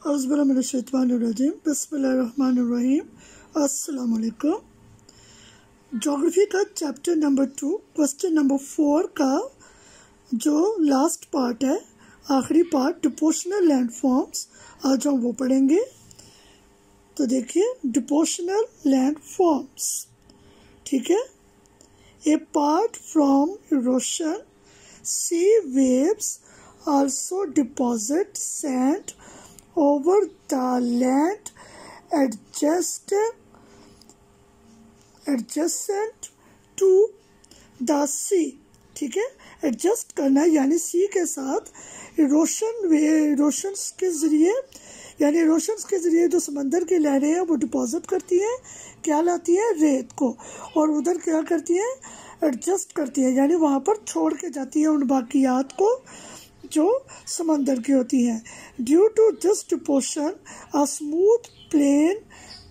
अज़बरमिनशैतवानरजीम बसमीम अस्सलाम जोग्राफ़ी का chapter number two question number four का जो लास्ट पार्ट है आखिरी पार्ट डिपोशनल लैंड फॉर्म्स आज हम वो पढ़ेंगे। तो देखिए डिपोशनल लैंड फॉर्म्स ठीक है? Apart from erosion sea waves also deposit sand over the land adjacent adjacent to the sea. ठीक है? एडजस्ट करना यानी सी के साथ रोशन वे रोशन के ज़रिए, यानी रोशन के ज़रिए जो समंदर की लहरें हैं, वो डिपॉजिट करती हैं, क्या लाती है? रेत को। और उधर क्या करती है? एडजस्ट करती है, यानी वहाँ पर छोड़ के जाती है उन बाकियात को। जो समंदर की होती हैं। Due to this deposition a smooth plain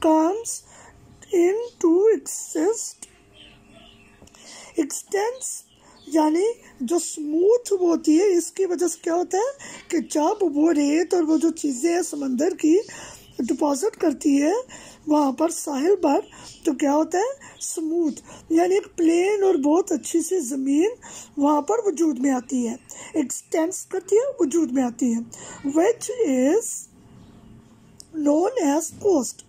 comes into exist existence यानी जो स्मूथ होती है, इसकी वजह से क्या होता है कि जब वो रेत और वो जो चीज़ें हैं समंदर की डिपॉजिट करती है वहाँ पर साहिल पर तो क्या होता है? स्मूथ, यानी एक प्लेन और बहुत अच्छी सी ज़मीन वहाँ पर वजूद में आती है। एक्सटेंस करती है वजूद में आती है which is known as coast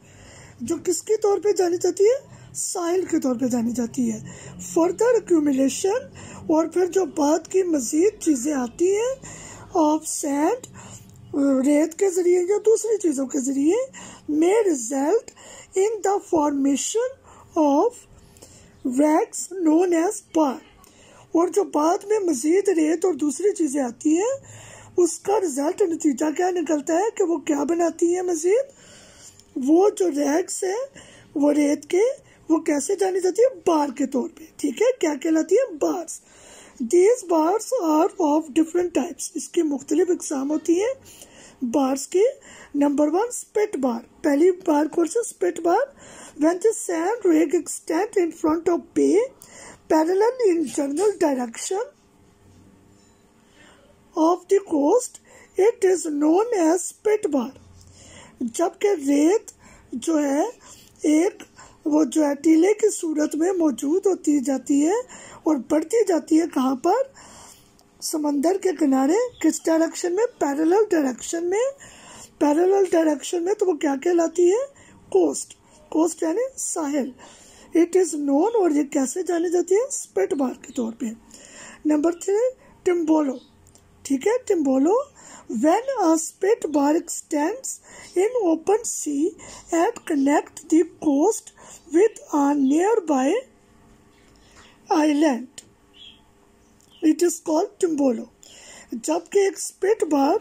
जो किसके तौर पे जानी जाती है? साइल के तौर पे जानी जाती है। फर्दर एक्यूमिलेशन और फिर जो बाद की मज़ीद चीज़ें आती हैं ऑफ़ सैंड रेत के ज़रिए या दूसरी चीज़ों के ज़रिए may result in the formation of what's known as bar और जो बाद में मजीद रेत और दूसरी चीज़ें आती हैं, उसका रिज़ल्ट नतीजा क्या निकलता है कि वो क्या बनाती है मजीद? वो जो रैक्स है, वो रेत के, वो कैसे जानी जाती है? बार के तौर पे। ठीक है? क्या कहलाती है? Bars these bars are of different types इसकी मुख्तलिफ़ इकसाम होती है। बार्स के नंबर वन स्पेट बार पहली बार कौन सा? Spit bar when the sand रेग extend in front of bay parallel in general direction of the coast it is known as spit bar जबकि रेत जो है, एक वो जो है, टीले की सूरत में मौजूद होती जाती है और बढ़ती जाती है कहाँ पर? समंदर के किनारे किस डायरेक्शन में? पैरेलल डायरेक्शन में। पैरेलल डायरेक्शन में तो वो क्या कहलाती है? कोस्ट कोस्ट यानी साहिल। इट इज़ नोन और ये कैसे जानी जाती है? स्पिट बार के तौर पे। नंबर थ्री टिम्बोलो ठीक है tombolo when a spit bar extends in open sea and connect the coast with a nearby island. It is called tombolo जबकि एक स्पिट बार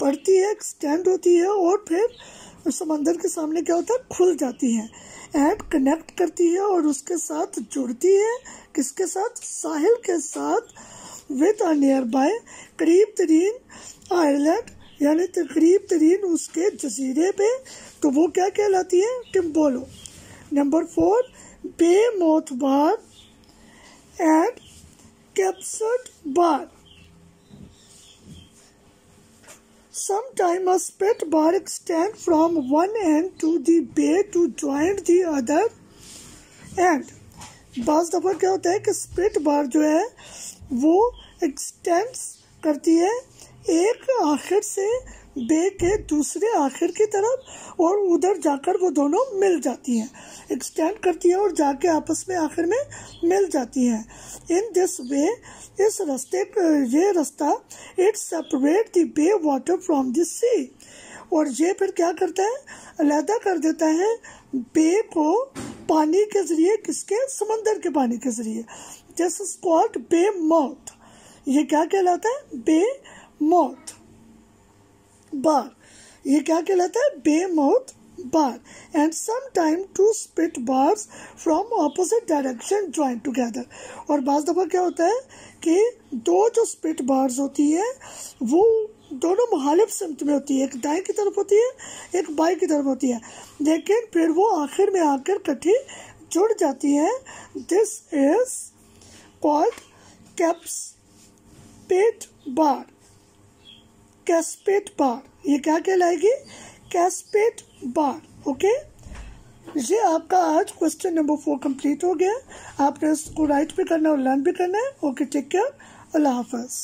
बढ़ती है एक्सटेंड होती है और फिर समंदर के सामने क्या होता है? खुल जाती है एंड कनेक्ट करती है और उसके साथ जुड़ती है। किसके साथ? साहिल के साथ विद अ नियर बाय करीब तरीन आयरलैंड यानी तकरीब तरीन उसके जजीरे पे। तो वो क्या कहलाती है? Tombolo number four bay mouth bar and cuspate bar. Sometimes a spit bar extends from one end to the bay to join the other end. बस दफ़ा क्या होता है कि स्प्लिट बार जो है वो एक्सटेंस करती है एक आखिर से बे के दूसरे आखिर की तरफ़ और उधर जाकर वो दोनों मिल जाती हैं। एक्सटेंड करती है और जाके आपस में आखिर में मिल जाती हैं। इन दिस वे इस रास्ते ये रास्ता it separate the bay water from the sea और ये फिर क्या करता है? अलहदा कर देता है बे को पानी के ज़रिए किसके? समंदर के पानी के ज़रिए। दिस इज़ कॉल्ड बे मौत ये क्या कहलाता है? Bay mouth bar. ये क्या कहलाता है? Bay mouth bar. And some time two spit bars from opposite direction join together और बाज दफ़ा क्या होता है? कि दो जो स्पिट बार्स होती है, वो दोनों मुखालिफ सिमत में होती है। एक दाएँ की तरफ़ होती है, एक बाएँ की तरफ़ होती है। लेकिन फिर वो आखिर में आकर कट्ठी जुड़ जाती है। This is called cuspate bar cuspate bar. ये क्या कहलाएगी? Cuspate bar, okay? ये आपका आज क्वेश्चन नंबर फोर कंप्लीट हो गया। आपने इसको राइट भी करना है और लर्न भी करना है। ओके टेक केयर अल्लाह हाफिज़।